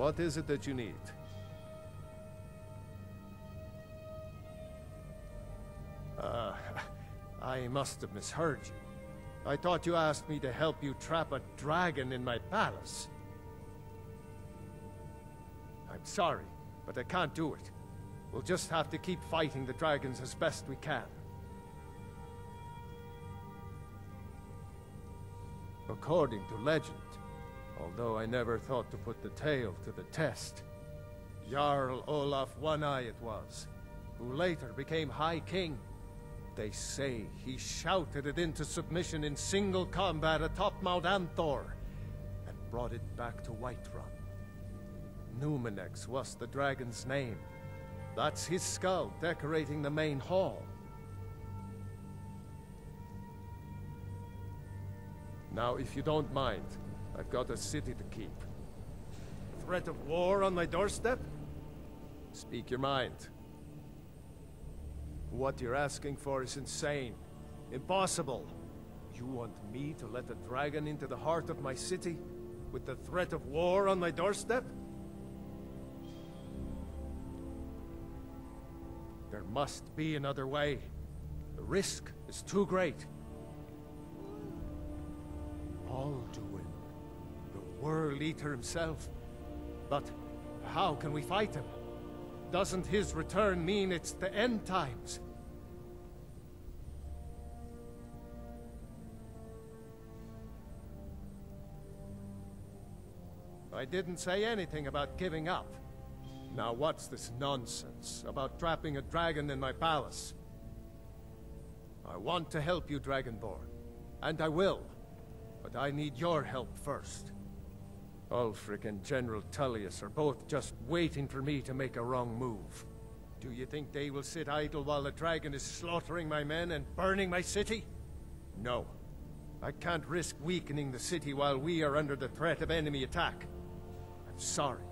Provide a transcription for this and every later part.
What is it that you need? Uh, I must have misheard you. I thought you asked me to help you trap a dragon in my palace. I'm sorry, but I can't do it. We'll just have to keep fighting the dragons as best we can. According to legend, although I never thought to put the tale to the test, Jarl Olaf One-Eye it was, who later became High King. They say he shouted it into submission in single combat atop Mount Anthor, and brought it back to Whiterun. Numinex was the dragon's name. That's his skull decorating the main hall. Now, if you don't mind, I've got a city to keep. Threat of war on my doorstep? Speak your mind. What you're asking for is insane. Impossible. You want me to let a dragon into the heart of my city? With the threat of war on my doorstep? There must be another way. The risk is too great. Alduin, the World Eater himself. But how can we fight him? Doesn't his return mean it's the end times? I didn't say anything about giving up. Now what's this nonsense about trapping a dragon in my palace? I want to help you, Dragonborn. And I will. But I need your help first. Ulfric and General Tullius are both just waiting for me to make a wrong move. Do you think they will sit idle while the dragon is slaughtering my men and burning my city? No. I can't risk weakening the city while we are under the threat of enemy attack. I'm sorry.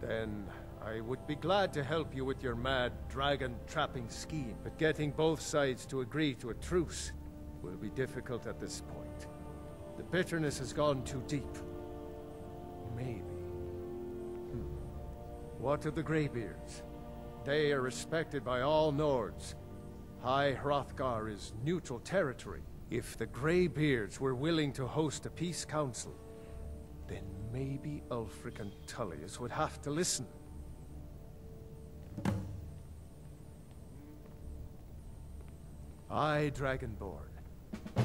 Then I would be glad to help you with your mad dragon-trapping scheme, but getting both sides to agree to a truce will be difficult at this point. The bitterness has gone too deep. Maybe. Hmm. What of the Greybeards? They are respected by all Nords. High Hrothgar is neutral territory. If the Greybeards were willing to host a peace council, then maybe Ulfric and Tullius would have to listen. Aye, Dragonborn.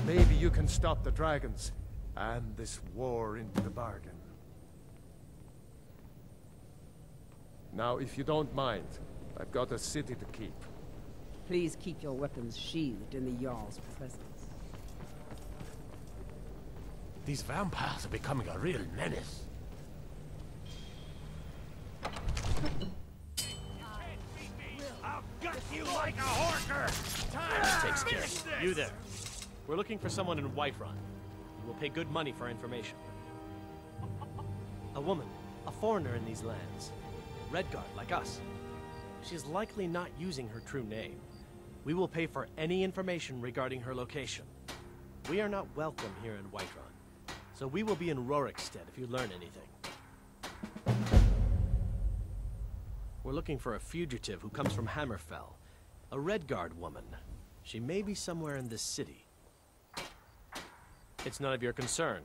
Maybe you can stop the dragons, and this war into the bargain. Now, if you don't mind, I've got a city to keep. Please keep your weapons sheathed in the Jarl's presence. These vampires are becoming a real menace. I'll gut you like a horker! Time Takes care. You there. We're looking for someone in Whiterun. We will pay good money for information. A woman, a foreigner in these lands. Redguard, like us. She is likely not using her true name. We will pay for any information regarding her location. We are not welcome here in Whiterun, so we will be in Rorikstead if you learn anything. We're looking for a fugitive who comes from Hammerfell. A Redguard woman. She may be somewhere in this city. It's none of your concern.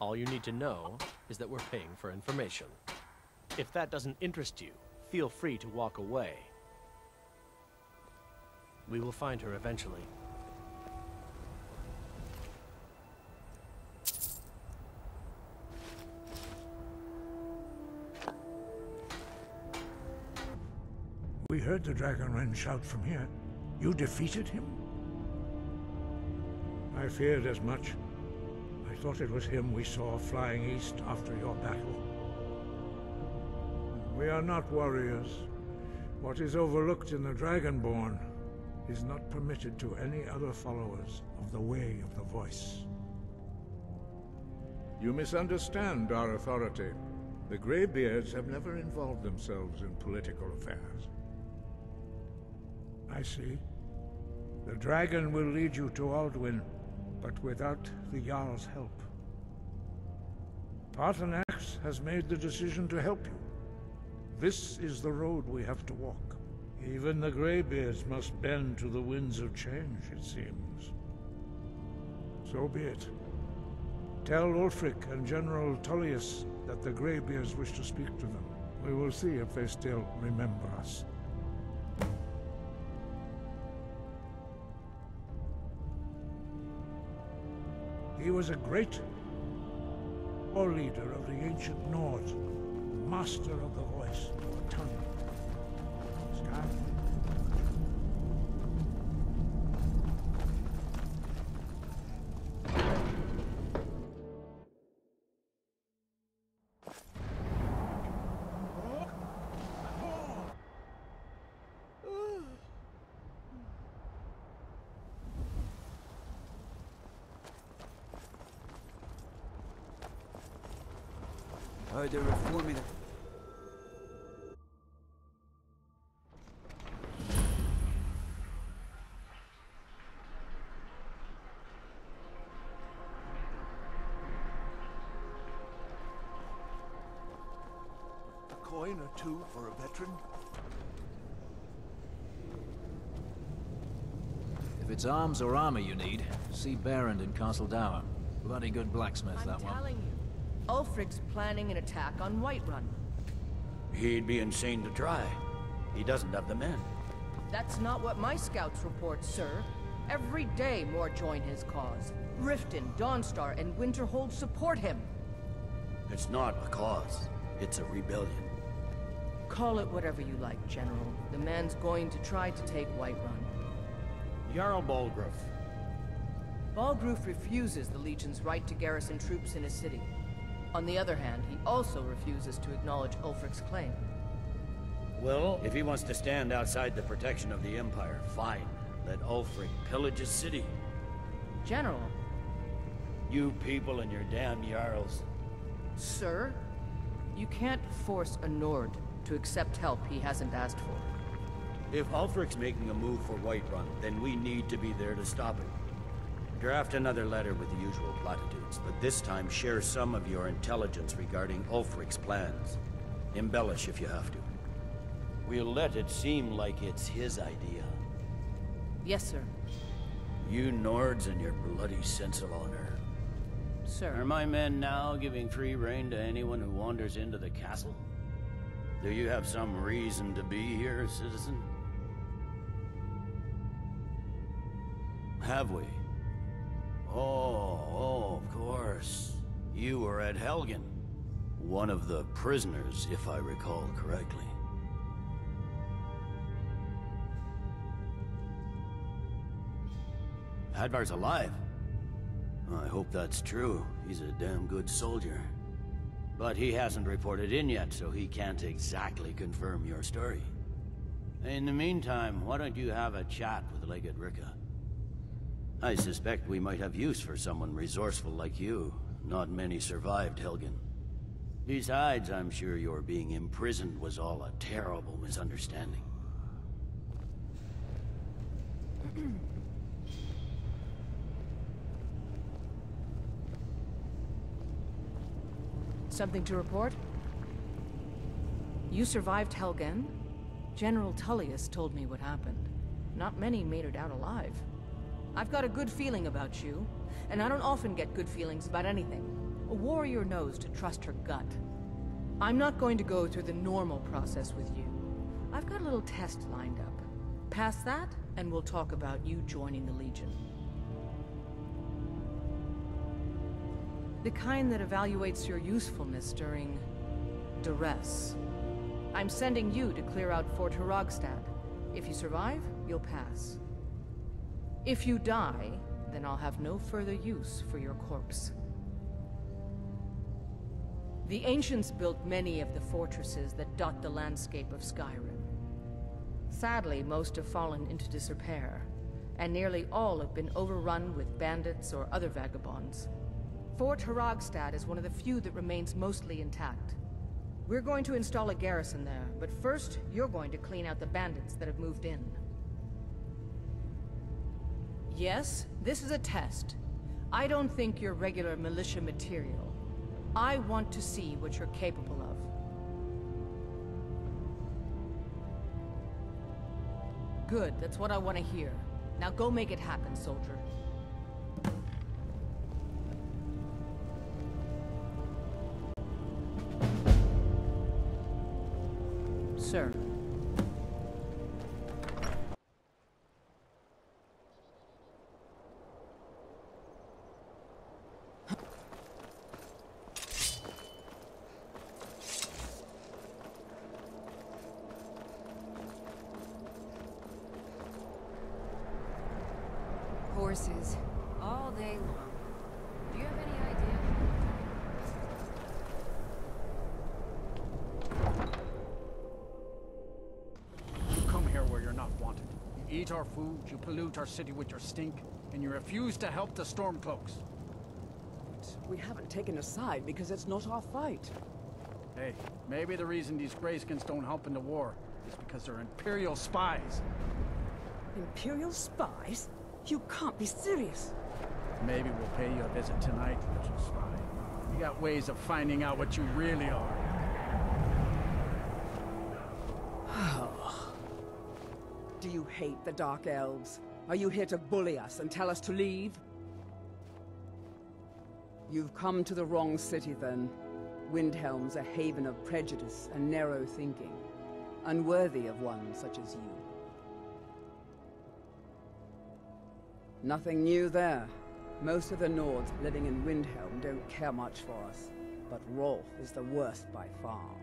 All you need to know is that we're paying for information. If that doesn't interest you, feel free to walk away. We will find her eventually. We heard the Dragonrend shout from here. You defeated him? I feared as much. I thought it was him we saw flying east after your battle. We are not warriors. What is overlooked in the Dragonborn is not permitted to any other followers of the Way of the Voice. You misunderstand our authority. The Greybeards have never involved themselves in political affairs. I see. The dragon will lead you to Alduin, but without the Jarl's help. Paarthurnax has made the decision to help you. This is the road we have to walk. Even the Greybeards must bend to the winds of change, it seems. So be it. Tell Ulfric and General Tullius that the Greybeards wish to speak to them. We will see if they still remember us. He was a great war leader of the ancient Nords, master of the voice, or tongue. Two for a veteran? If it's arms or armor you need, see Beirand in Castle Dour. Bloody good blacksmith, I'm that one. telling you. Ulfric's planning an attack on Whiterun. He'd be insane to try. He doesn't have the men. That's not what my scouts report, sir. Every day more join his cause. Riften, Dawnstar, and Winterhold support him. It's not a cause. It's a rebellion. Call it whatever you like, General. The man's going to try to take Whiterun. Jarl Balgruuf. Balgruf refuses the Legion's right to garrison troops in a city. On the other hand, he also refuses to acknowledge Ulfric's claim. Well, if he wants to stand outside the protection of the Empire, fine. Let Ulfric pillage his city. General, You people and your damn Jarls. sir, you can't force a Nord to accept help he hasn't asked for. If Ulfric's making a move for Whiterun, then we need to be there to stop it. Draft another letter with the usual platitudes, but this time share some of your intelligence regarding Ulfric's plans. Embellish if you have to. We'll let it seem like it's his idea. Yes, sir. You Nords and your bloody sense of honor. Sir. Are my men now giving free rein to anyone who wanders into the castle? Do you have some reason to be here, citizen? Have we? Oh, oh, of course. You were at Helgen. One of the prisoners, if I recall correctly. Hadvar's alive. I hope that's true. He's a damn good soldier. But he hasn't reported in yet, so he can't exactly confirm your story. In the meantime, why don't you have a chat with Legate Rikke? I suspect we might have use for someone resourceful like you. Not many survived Helgen. Besides, I'm sure your being imprisoned was all a terrible misunderstanding. Something to report? You survived Helgen? General Tullius told me what happened. Not many made it out alive. I've got a good feeling about you, and I don't often get good feelings about anything. A warrior knows to trust her gut. I'm not going to go through the normal process with you. I've got a little test lined up. Pass that, and we'll talk about you joining the Legion. The kind that evaluates your usefulness during... duress. I'm sending you to clear out Fort Hraggstad. If you survive, you'll pass. If you die, then I'll have no further use for your corpse. The ancients built many of the fortresses that dot the landscape of Skyrim. Sadly, most have fallen into disrepair, and nearly all have been overrun with bandits or other vagabonds. Fort Hraggstad is one of the few that remains mostly intact. We're going to install a garrison there, but first, you're going to clean out the bandits that have moved in. Yes, this is a test. I don't think you're regular militia material. I want to see what you're capable of. Good, that's what I want to hear. Now go make it happen, soldier. Sir. Horses. All day long. Do you have any idea? You come here where you're not wanted. You eat our food, you pollute our city with your stink, and you refuse to help the Stormcloaks. We haven't taken a side because it's not our fight. Hey, maybe the reason these Greyskins don't help in the war is because they're Imperial spies. Imperial spies? You can't be serious. Maybe we'll pay you a visit tonight, little spy. We got ways of finding out what you really are. Hate the Dark Elves? Are you here to bully us and tell us to leave? You've come to the wrong city, then. Windhelm's a haven of prejudice and narrow thinking, unworthy of one such as you. Nothing new there. Most of the Nords living in Windhelm don't care much for us, but Rolff is the worst by far.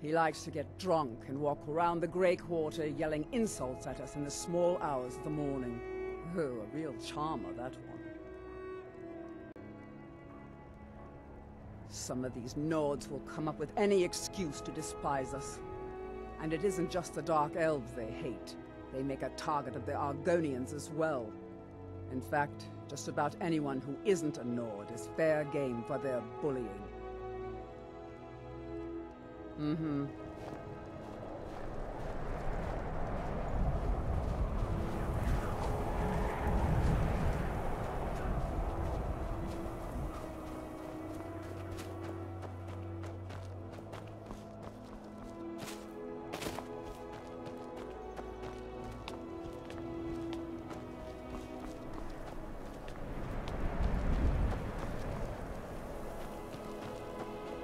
He likes to get drunk and walk around the Grey Quarter yelling insults at us in the small hours of the morning. Oh, a real charmer, that one. Some of these Nords will come up with any excuse to despise us. And it isn't just the Dark Elves they hate. They make a target of the Argonians as well. In fact, just about anyone who isn't a Nord is fair game for their bullying. Mm-hmm.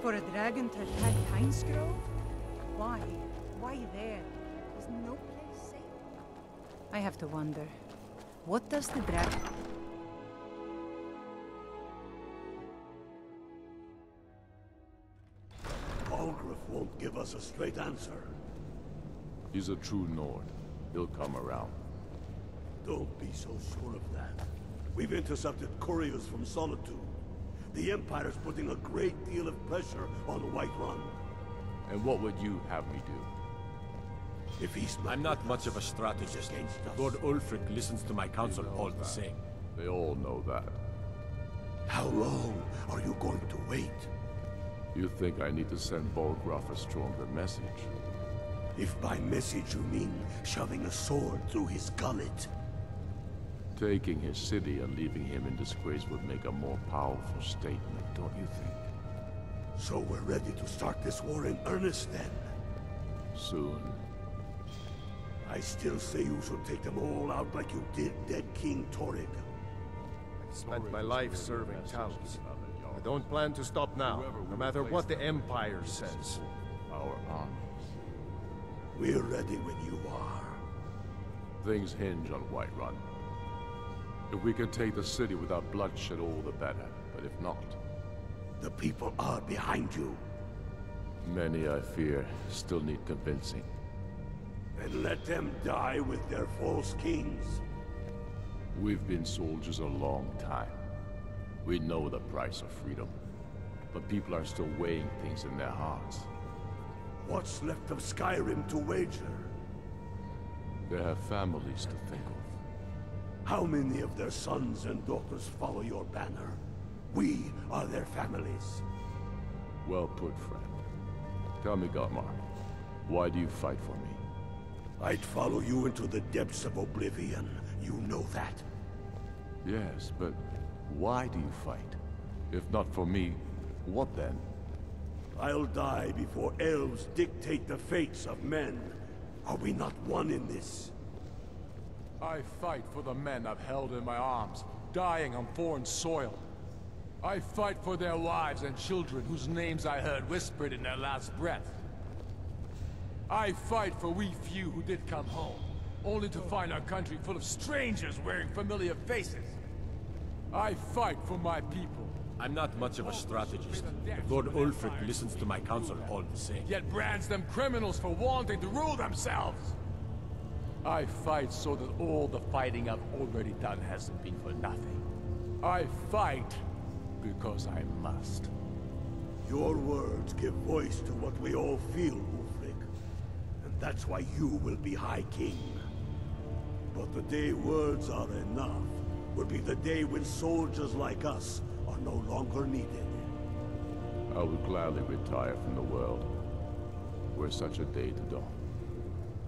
For a dragon to attack Kynesgrove? Why? Why there? Is no place safe? I have to wonder. What does the dragon... Balgruuf won't give us a straight answer. He's a true Nord. He'll come around. Don't be so sure of that. We've intercepted couriers from Solitude. The Empire's putting a great deal of pressure on Whiterun. And what would you have me do? If he's I'm not much of a strategist. Lord Ulfric listens to my counsel all the same. They all know that. How long are you going to wait? You think I need to send Balgruuf a stronger message? If by message you mean shoving a sword through his gullet. Taking his city and leaving him in disgrace would make a more powerful statement, don't you think? So we're ready to start this war in earnest then? Soon. I still say you should take them all out like you did dead King Torygg. I've spent my life serving Talos. I don't plan to stop now, no matter what the Empire says. Our armies. We're ready when you are. Things hinge on Whiterun. If we can take the city without bloodshed, all the better. But if not... The people are behind you. Many, I fear, still need convincing. Then let them die with their false kings. We've been soldiers a long time. We know the price of freedom. But people are still weighing things in their hearts. What's left of Skyrim to wager? They have families to think of. How many of their sons and daughters follow your banner? We are their families. Well put, friend. Tell me, Galmar, why do you fight for me? I'd follow you into the depths of oblivion. You know that. Yes, but why do you fight? If not for me, What then? I'll die before elves dictate the fates of men. Are we not one in this? I fight for the men I've held in my arms, dying on foreign soil. I fight for their wives and children whose names I heard whispered in their last breath. I fight for we few who did come home, only to find our country full of strangers wearing familiar faces. I fight for my people. I'm not much of a strategist, but Lord Ulfric listens to my counsel all the same. Yet brands them criminals for wanting to rule themselves. I fight so that all the fighting I've already done hasn't been for nothing. I fight because I must. Your words give voice to what we all feel, Ulfric. And that's why you will be High King. But the day words are enough will be the day when soldiers like us are no longer needed. I would gladly retire from the world, were such a day to dawn.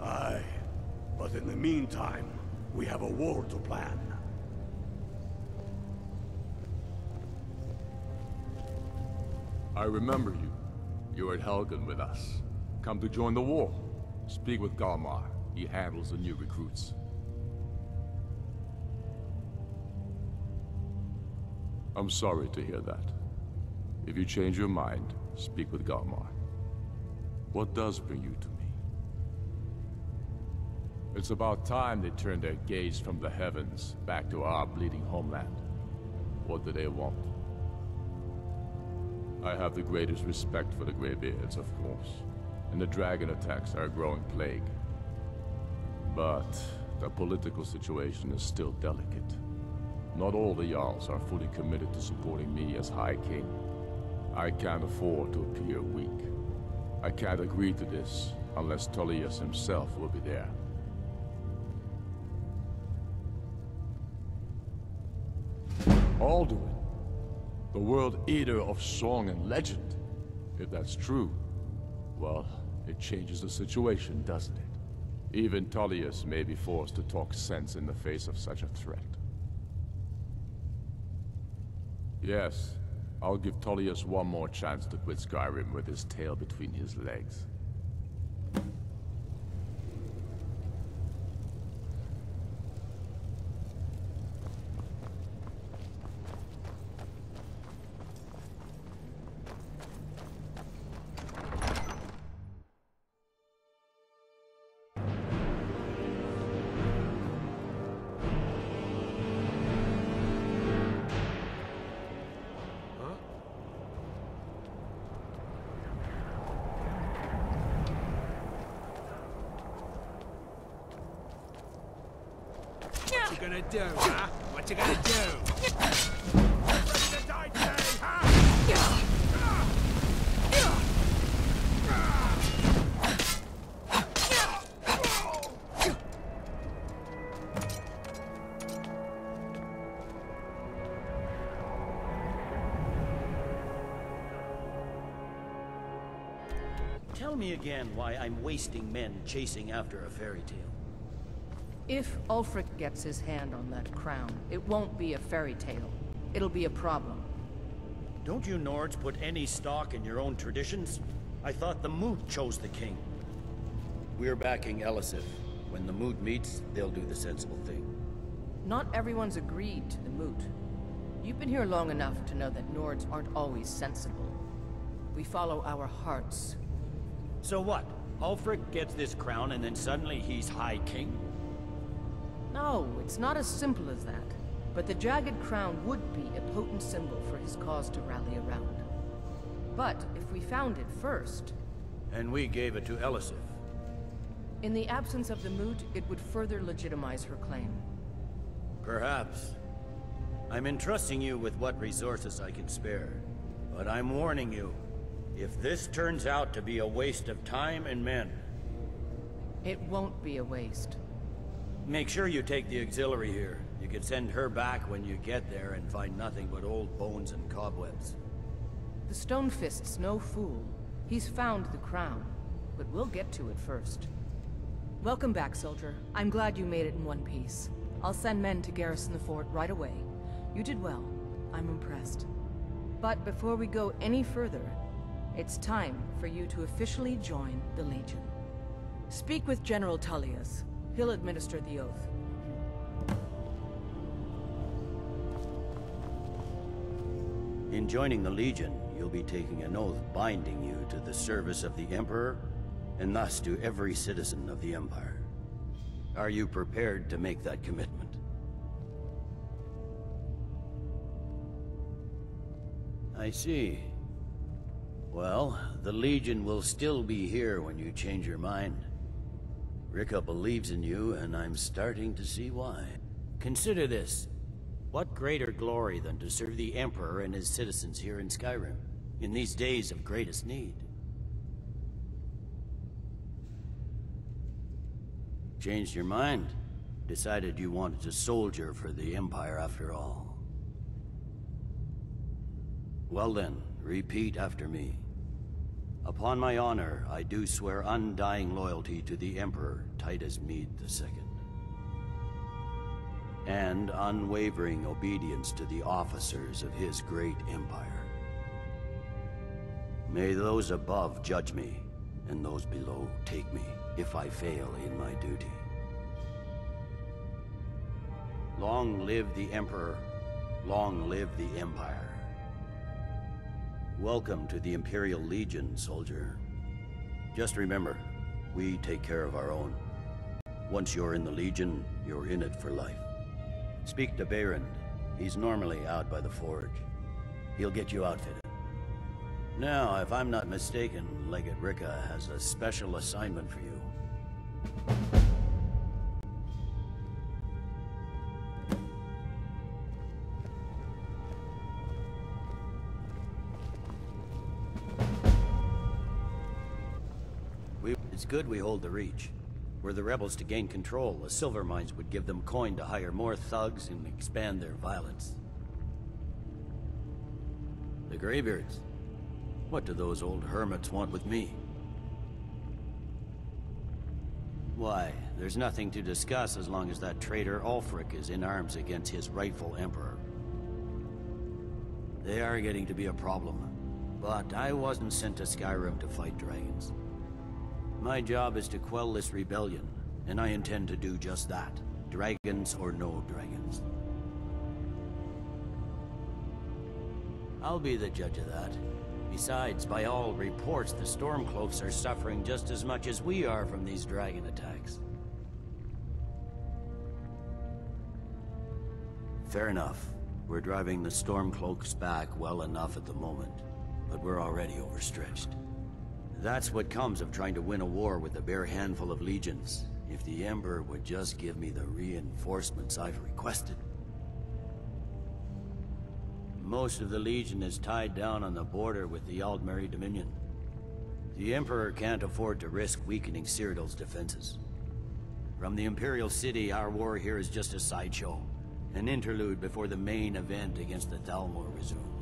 Aye, but in the meantime, we have a war to plan. I remember you. You were at Helgen with us. Come to join the war. Speak with Galmar. He handles the new recruits. I'm sorry to hear that. If you change your mind, speak with Galmar. What does bring you to me? It's about time they turned their gaze from the heavens back to our bleeding homeland. What do they want? I have the greatest respect for the Greybeards, of course, and the dragon attacks are a growing plague. But the political situation is still delicate. Not all the Jarls are fully committed to supporting me as High King. I can't afford to appear weak. I can't agree to this unless Tullius himself will be there. Alduin, the world eater of song and legend. If that's true, well, it changes the situation, doesn't it? Even Tullius may be forced to talk sense in the face of such a threat. Yes, I'll give Tullius one more chance to quit Skyrim with his tail between his legs. Gonna do, huh? What you gonna do? Huh? Tell me again why I'm wasting men chasing after a fairy tale. If Ulfric gets his hand on that crown, it won't be a fairy tale. It'll be a problem. Don't you Nords put any stock in your own traditions? I thought the Moot chose the king. We're backing Elisif. When the Moot meets, they'll do the sensible thing. Not everyone's agreed to the moot. You've been here long enough to know that Nords aren't always sensible. We follow our hearts. So what? Ulfric gets this crown and then suddenly he's High King? No, it's not as simple as that. But the Jagged Crown would be a potent symbol for his cause to rally around. But if we found it first, And we gave it to Elisif. in the absence of the moot, it would further legitimize her claim. Perhaps. I'm entrusting you with what resources I can spare. But I'm warning you, if this turns out to be a waste of time and men, It won't be a waste. Make sure you take the auxiliary here. You can send her back when you get there and find nothing but old bones and cobwebs. The Stonefist's no fool. He's found the crown, but we'll get to it first. Welcome back, soldier. I'm glad you made it in one piece. I'll send men to garrison the fort right away. You did well. I'm impressed. But before we go any further, it's time for you to officially join the Legion. Speak with General Tullius. He'll administer the oath. In joining the Legion, you'll be taking an oath binding you to the service of the Emperor, and thus to every citizen of the Empire. Are you prepared to make that commitment? I see. Well, the Legion will still be here when you change your mind. Rikke believes in you, and I'm starting to see why. Consider this. What greater glory than to serve the Emperor and his citizens here in Skyrim, in these days of greatest need? Changed your mind? Decided you wanted to soldier for the Empire after all. Well then, repeat after me. Upon my honor, I do swear undying loyalty to the Emperor, Titus Mede II. And unwavering obedience to the officers of his great empire. May those above judge me, and those below take me, if I fail in my duty. Long live the Emperor, long live the Empire. Welcome to the Imperial Legion, soldier. Just remember, we take care of our own. Once you're in the Legion, you're in it for life. Speak to Beirand. He's normally out by the forge. He'll get you outfitted. Now, if I'm not mistaken, Legate Rikke has a special assignment for you. Good we hold the Reach. Were the rebels to gain control, the silver mines would give them coin to hire more thugs and expand their violence. The Greybeards. What do those old hermits want with me? Why, there's nothing to discuss as long as that traitor Ulfric is in arms against his rightful emperor. They are getting to be a problem. But I wasn't sent to Skyrim to fight dragons. My job is to quell this rebellion, and I intend to do just that. Dragons or no dragons. I'll be the judge of that. Besides, by all reports, the Stormcloaks are suffering just as much as we are from these dragon attacks. Fair enough. We're driving the Stormcloaks back well enough at the moment, but we're already overstretched. That's what comes of trying to win a war with a bare handful of legions. If the Emperor would just give me the reinforcements I've requested. Most of the Legion is tied down on the border with the Aldmeri Dominion. The Emperor can't afford to risk weakening Cyrodiil's defenses. From the Imperial City, our war here is just a sideshow. An interlude before the main event against the Thalmor resumes.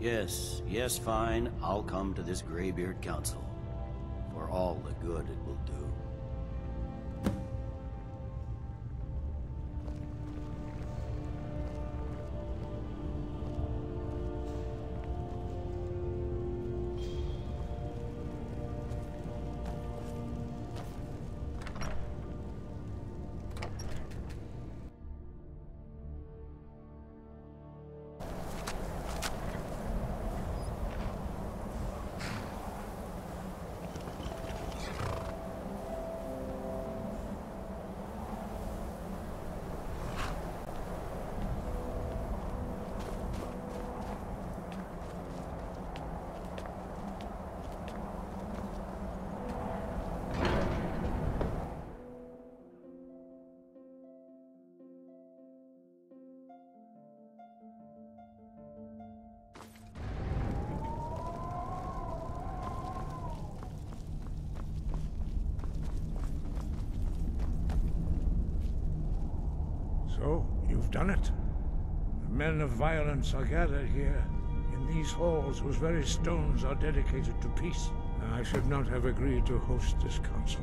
Yes, yes, fine. I'll come to this Greybeard Council. For all the good it will do. So, you've done it. The men of violence are gathered here, in these halls whose very stones are dedicated to peace. I should not have agreed to host this council.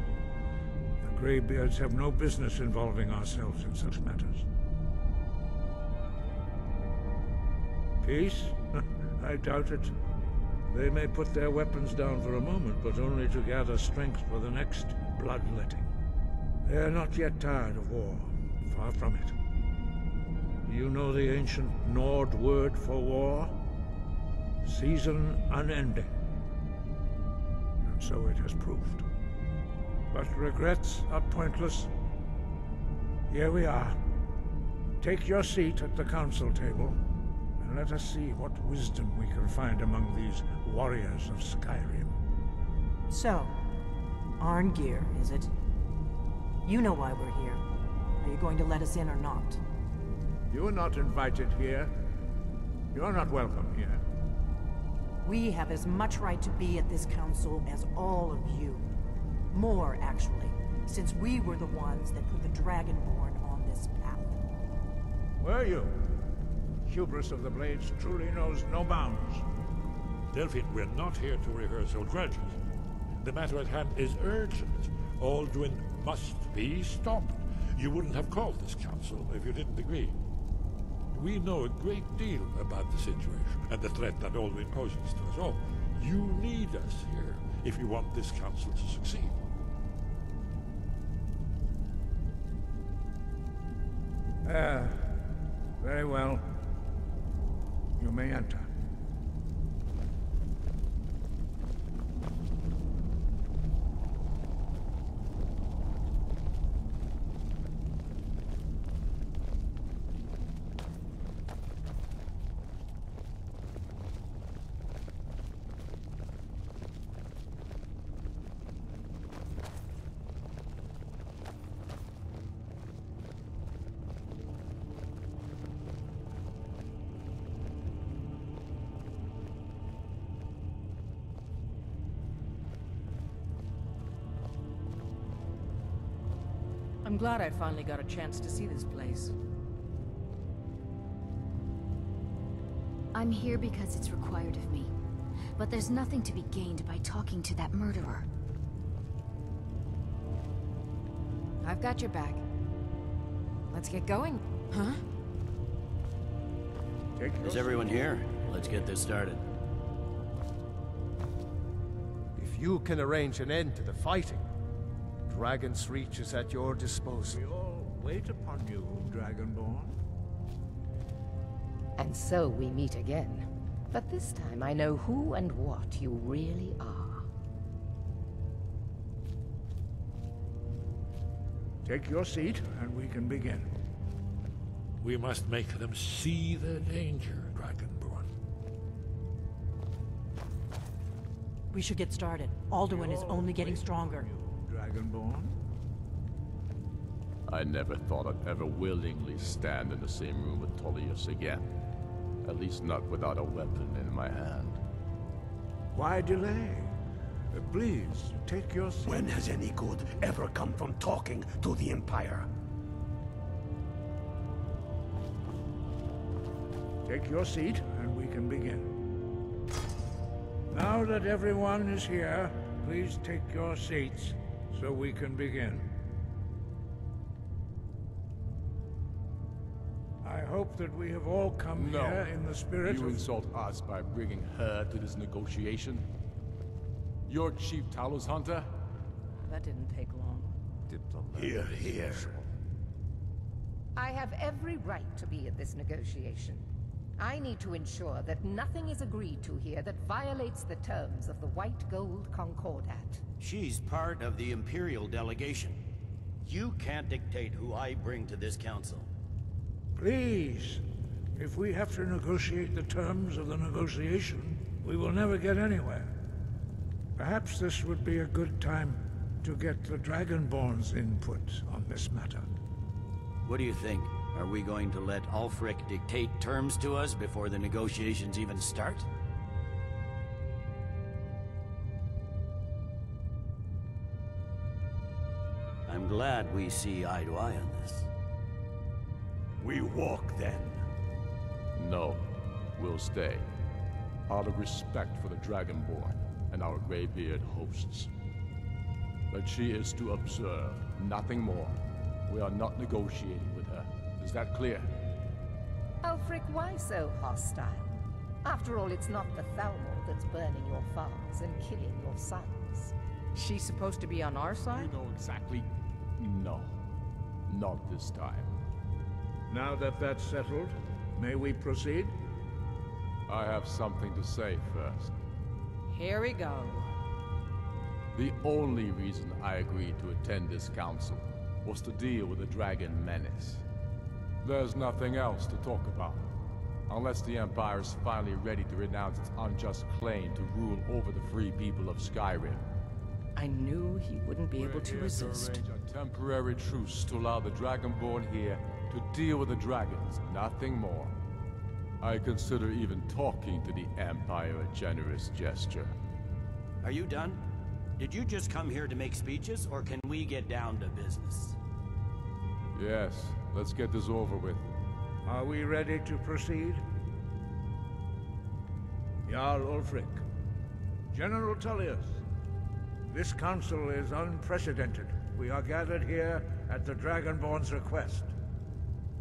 The Greybeards have no business involving ourselves in such matters. Peace? I doubt it. They may put their weapons down for a moment, but only to gather strength for the next bloodletting. They are not yet tired of war. Far from it. You know the ancient Nord word for war? Season unending. And so it has proved. But regrets are pointless. Here we are. Take your seat at the council table, and let us see what wisdom we can find among these warriors of Skyrim. So, Arngeir, is it? You know why we're here. Are you going to let us in or not? You are not invited here. You're not welcome here. We have as much right to be at this council as all of you. More, actually, since we were the ones that put the Dragonborn on this path. Were you? Hubris of the Blades truly knows no bounds. Delphine, we're not here to rehearse old grudges. The matter at hand is urgent. Alduin must be stopped. You wouldn't have called this council if you didn't agree. We know a great deal about the situation and the threat that Alduin poses to us all. You need us here if you want this council to succeed. Ah, very well. You may enter. I'm glad I finally got a chance to see this place. I'm here because it's required of me. But there's nothing to be gained by talking to that murderer. I've got your back. Let's get going. Huh? Is everyone here? Let's get this started. If you can arrange an end to the fighting, Dragon's Reach is at your disposal. We all wait upon you, Dragonborn. And so we meet again. But this time I know who and what you really are. Take your seat, and we can begin. We must make them see the danger, Dragonborn. We should get started. Alduin is only getting stronger. Dragonborn? I never thought I'd ever willingly stand in the same room with Tullius again. At least not without a weapon in my hand. Why delay? Uh, Please, take your seat. When has any good ever come from talking to the Empire? Take your seat, and we can begin. Now that everyone is here, please take your seats, so we can begin. I hope that we have all come No. here in the spirit You of... insult us by bringing her to this negotiation? You're Chief Talos Hunter? That didn't take long. Here, here. I have every right to be at this negotiation. I need to ensure that nothing is agreed to here that violates the terms of the White Gold Concordat. She's part of the Imperial delegation. You can't dictate who I bring to this council. Please, if we have to negotiate the terms of the negotiation, we will never get anywhere. Perhaps this would be a good time to get the Dragonborn's input on this matter. What do you think? Are we going to let Ulfric dictate terms to us before the negotiations even start? Glad we see eye to eye on this. We walk then. No. We'll stay. Out of respect for the Dragonborn and our Greybeard hosts. But she is to observe, nothing more. We are not negotiating with her. Is that clear? Ulfric, why so hostile? After all, it's not the Thalmor that's burning your farms and killing your sons. She's supposed to be on our side? You know exactly... No. Not this time. Now that that's settled, may we proceed? I have something to say first. Here we go. The only reason I agreed to attend this council was to deal with the Dragon Menace. There's nothing else to talk about. Unless the Empire is finally ready to renounce its unjust claim to rule over the free people of Skyrim. I knew he wouldn't be We're able to resist. To arrange a temporary truce to allow the Dragonborn here to deal with the dragons, nothing more. I consider even talking to the Empire a generous gesture. Are you done? Did you just come here to make speeches, or can we get down to business? Yes, let's get this over with. Are we ready to proceed? Jarl Ulfric, General Tullius, this council is unprecedented. We are gathered here at the Dragonborn's request.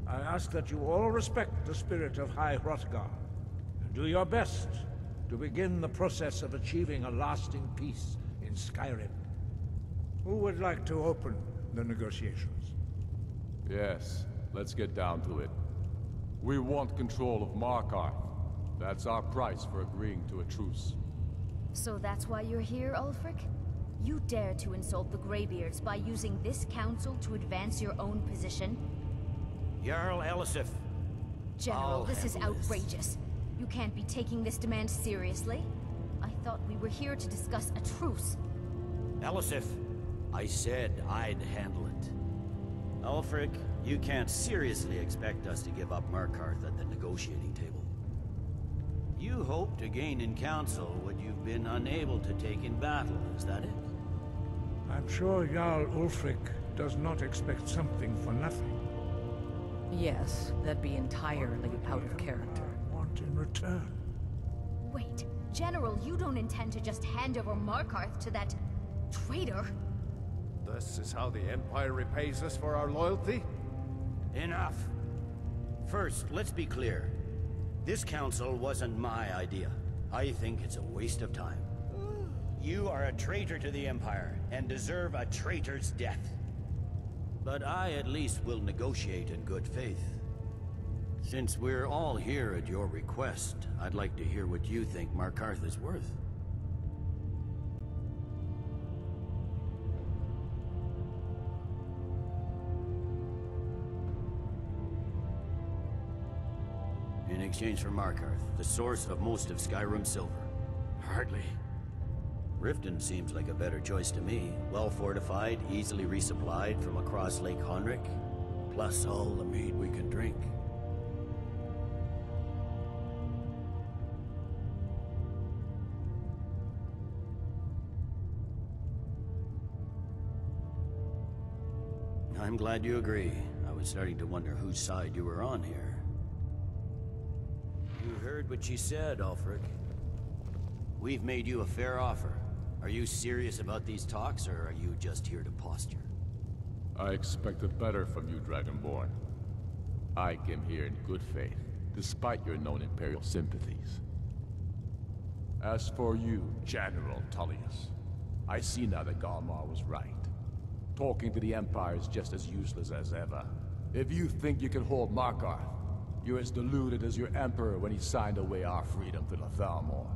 I ask that you all respect the spirit of High Hrothgar, and do your best to begin the process of achieving a lasting peace in Skyrim. Who would like to open the negotiations? Yes, let's get down to it. We want control of Markarth. That's our price for agreeing to a truce. So that's why you're here, Ulfric? You dare to insult the Greybeards by using this council to advance your own position? Jarl Elisif. General, this is handle this. outrageous. You can't be taking this demand seriously. I thought we were here to discuss a truce. Elisif, I said I'd handle it. Ulfric, you can't seriously expect us to give up Markarth at the negotiating table. You hope to gain in council what you've been unable to take in battle, is that it? I'm sure Jarl Ulfric does not expect something for nothing. Yes, that'd be entirely out of character. Want in return? Wait, General, you don't intend to just hand over Markarth to that traitor? This is how the Empire repays us for our loyalty? Enough. First, let's be clear. This council wasn't my idea. I think it's a waste of time. You are a traitor to the Empire, and deserve a traitor's death. But I at least will negotiate in good faith. Since we're all here at your request, I'd like to hear what you think Markarth is worth. In exchange for Markarth, the source of most of Skyrim's silver. Hardly. Riften seems like a better choice to me. Well fortified, easily resupplied from across Lake Honrich, plus all the mead we can drink. I'm glad you agree. I was starting to wonder whose side you were on here. You heard what she said, Ulfric. We've made you a fair offer. Are you serious about these talks, or are you just here to posture? I expected better from you, Dragonborn. I came here in good faith, despite your known Imperial sympathies. As for you, General Tullius, I see now that Galmar was right. Talking to the Empire is just as useless as ever. If you think you can hold Markarth, you're as deluded as your Emperor when he signed away our freedom to the Thalmor.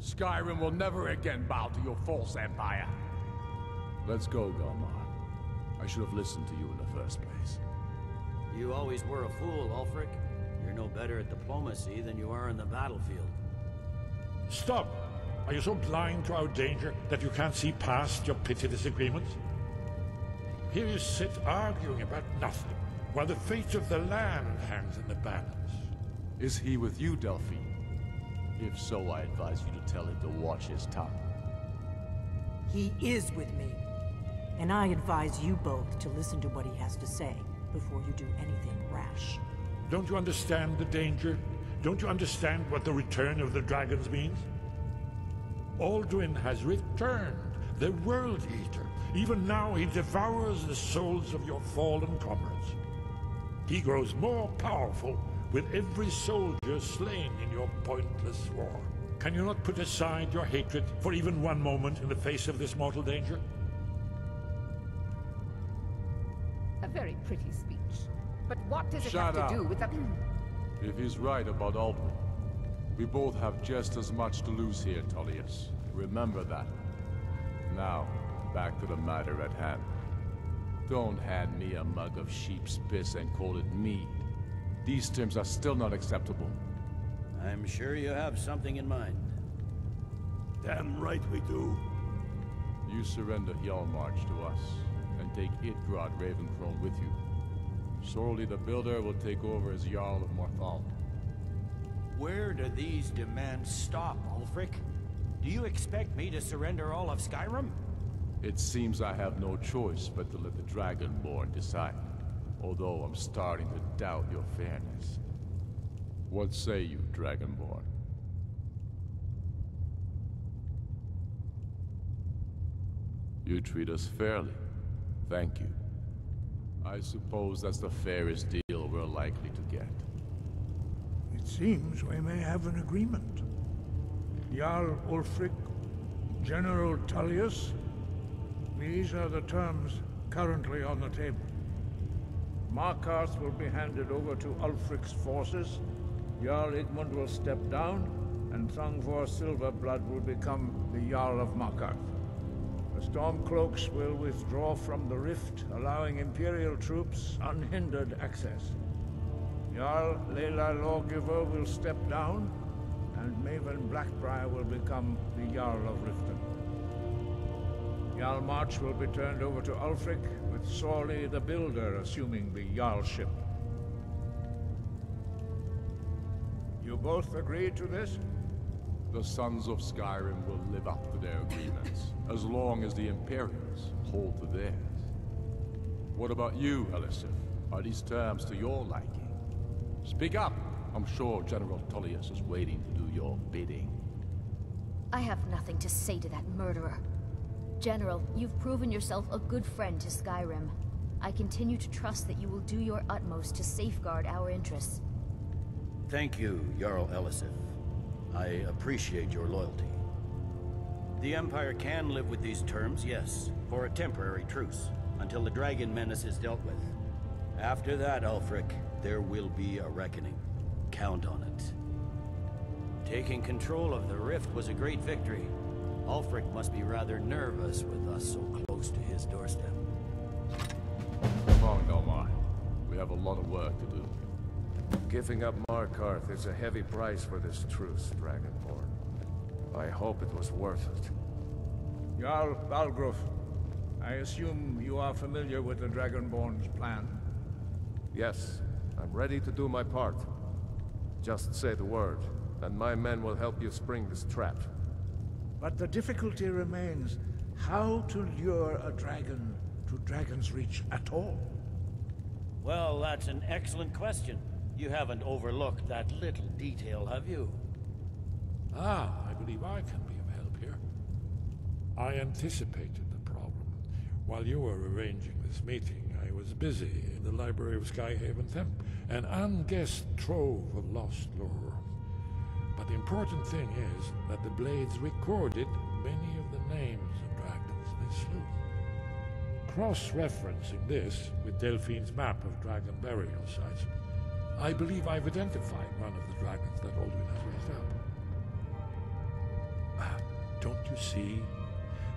Skyrim will never again bow to your false empire. Let's go, Galmar. I should have listened to you in the first place. You always were a fool, Ulfric. You're no better at diplomacy than you are in the battlefield. Stop! Are you so blind to our danger that you can't see past your petty disagreements? Here you sit arguing about nothing, while the fate of the land hangs in the balance. Is he with you, Delphine? If so, I advise you to tell him to watch his tongue. He is with me. And I advise you both to listen to what he has to say before you do anything rash. Don't you understand the danger? Don't you understand what the return of the dragons means? Alduin has returned, the World Eater. Even now he devours the souls of your fallen comrades. He grows more powerful with every soldier slain in your pointless war? Can you not put aside your hatred for even one moment in the face of this mortal danger? A very pretty speech. But what does it Shut have to do with the... If he's right about Alduin, we both have just as much to lose here, Tullius. Remember that. Now, back to the matter at hand. Don't hand me a mug of sheep's piss and call it mead. These terms are still not acceptable. I'm sure you have something in mind. Damn right we do. You surrender Hjaalmarch to us, and take Idgrod Ravencrone with you. Sorli the Builder will take over as Jarl of Morthal. Where do these demands stop, Ulfric? Do you expect me to surrender all of Skyrim? It seems I have no choice but to let the Dragonborn decide. Although I'm starting to doubt your fairness. What say you, Dragonborn? You treat us fairly. Thank you. I suppose that's the fairest deal we're likely to get. It seems we may have an agreement. Jarl Ulfric, General Tullius, these are the terms currently on the table. Markarth will be handed over to Ulfric's forces, Jarl Igmund will step down, and Thongvor Silverblood will become the Jarl of Markarth. The Stormcloaks will withdraw from the rift, allowing Imperial troops unhindered access. Jarl Laila Lawgiver will step down, and Maven Blackbriar will become the Jarl of Riften. Hjaalmarch will be turned over to Ulfric, with Sorli the Builder assuming the Jarlship. You both agree to this? The Sons of Skyrim will live up to their agreements, as long as the Imperials hold to theirs. What about you, Elisif? Are these terms to your liking? Speak up! I'm sure General Tullius is waiting to do your bidding. I have nothing to say to that murderer. General, you've proven yourself a good friend to Skyrim. I continue to trust that you will do your utmost to safeguard our interests. Thank you, Jarl Elisif. I appreciate your loyalty. The Empire can live with these terms, yes, for a temporary truce, until the Dragon Menace is dealt with. After that, Ulfric, there will be a reckoning. Count on it. Taking control of the Rift was a great victory. Ulfric must be rather nervous with us so close to his doorstep. Come on, Delmar. We have a lot of work to do. Giving up Markarth is a heavy price for this truce, Dragonborn. I hope it was worth it. Jarl Balgruuf, I assume you are familiar with the Dragonborn's plan. Yes, I'm ready to do my part. Just say the word, and my men will help you spring this trap. But the difficulty remains how to lure a dragon to Dragon's Reach at all. Well, that's an excellent question. You haven't overlooked that little detail, have you? Ah, I believe I can be of help here. I anticipated the problem. While you were arranging this meeting, I was busy in the library of Skyhaven Temp, an unguessed trove of lost lore. The important thing is that the Blades recorded many of the names of dragons they slew. Cross-referencing this with Delphine's map of dragon burial sites, I believe I've identified one of the dragons that Alduin has raised up. Ah, Don't you see?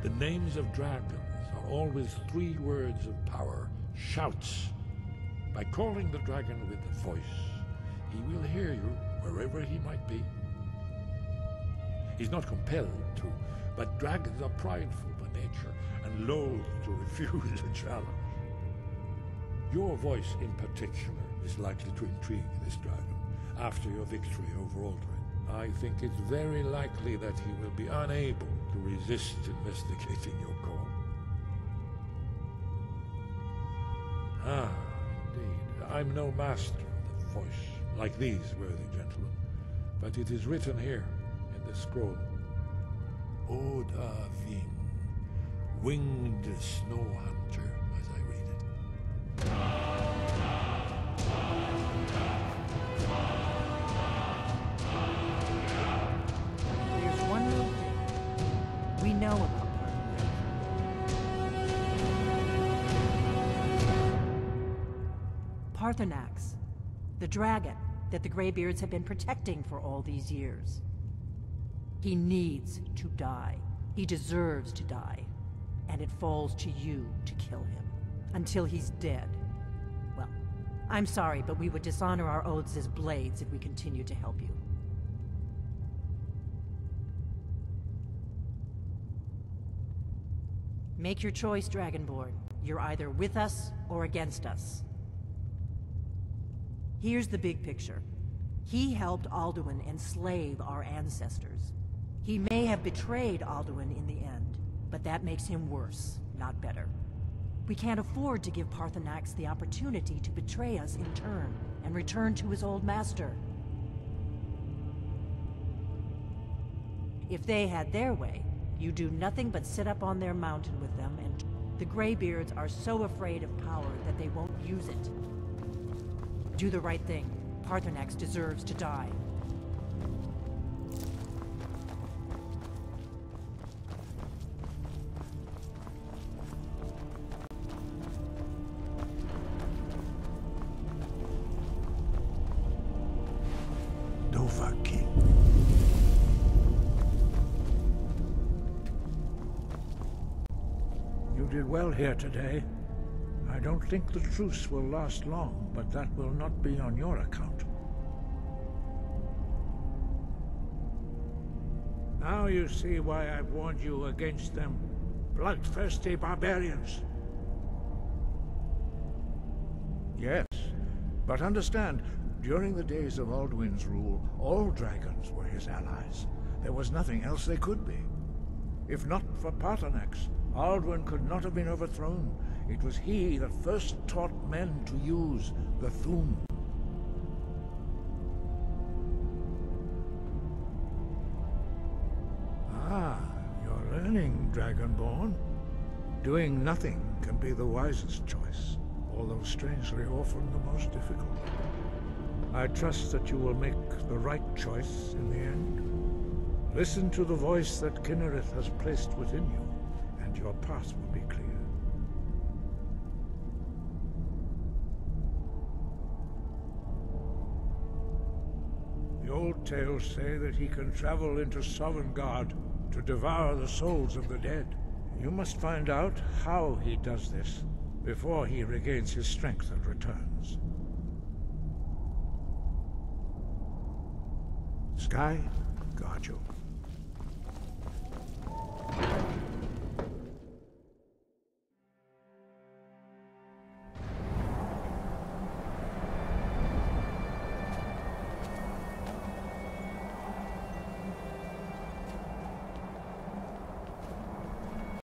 The names of dragons are always three words of power, shouts. By calling the dragon with a voice, he will hear you wherever he might be. He's not compelled to, but dragons are prideful by nature and loath to refuse a challenge. Your voice in particular is likely to intrigue this dragon after your victory over Alduin. I think it's very likely that he will be unable to resist investigating your call. Ah, indeed. I'm no master of the voice, like these worthy gentlemen, but it is written here the scroll. Oda Ving, winged snow hunter, as I read it. There's one little thing we know about. Paarthurnax, the dragon that the Greybeards have been protecting for all these years. He needs to die. He deserves to die. And it falls to you to kill him. Until he's dead. Well, I'm sorry, but we would dishonor our oaths as blades if we continue to help you. Make your choice, Dragonborn. You're either with us or against us. Here's the big picture. He helped Alduin enslave our ancestors. He may have betrayed Alduin in the end, but that makes him worse, not better. We can't afford to give Paarthurnax the opportunity to betray us in turn and return to his old master. If they had their way, you do nothing but sit up on their mountain with them and... The Greybeards are so afraid of power that they won't use it. Do the right thing. Paarthurnax deserves to die. Here today. I don't think the truce will last long, but that will not be on your account. Now you see why I've warned you against them bloodthirsty barbarians. Yes, but understand, during the days of Alduin's rule, all dragons were his allies. There was nothing else they could be. If not for Paarthurnax, Alduin could not have been overthrown. It was he that first taught men to use the Thu'um. Ah, you're learning, Dragonborn. Doing nothing can be the wisest choice, although strangely often the most difficult. I trust that you will make the right choice in the end. Listen to the voice that Kynareth has placed within you, and your path will be clear. The old tales say that he can travel into Sovngarde to devour the souls of the dead. You must find out how he does this before he regains his strength and returns. Sky, guard you.